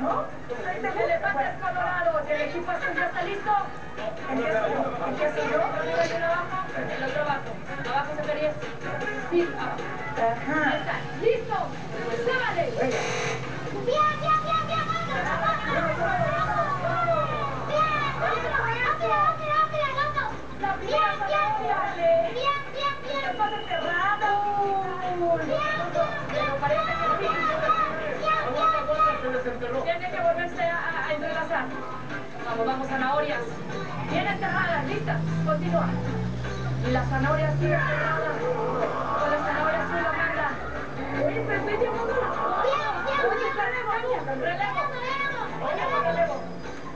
¿no? Elefantes colorados, ¿y el equipo azul ya está listo? El abajo. Abajo se. Sí. ¡Listo! Bien, bien, bien, bien, vamos, vamos, vamos, vamos. Bien, rápido, rápido, rápido, rápido, vamos. La Bien, primera bien, zanahoria. bien, bien, bien. Está cerrado. Pero parece que sí. Se desenterró. Tiene que volverse a, entrelazar. Vamos, vamos, zanahorias. Bien enterradas, listas. Continúa. Y la zanahoria sigue cerrada. Con la zanahoria azul la manda. Oye, pero estoy llamando la Oye, relevo, relevo. Relevo, relevo.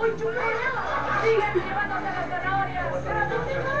Uy, chupa. Siguen llevándose las zanahorias. ¿Pero dónde van?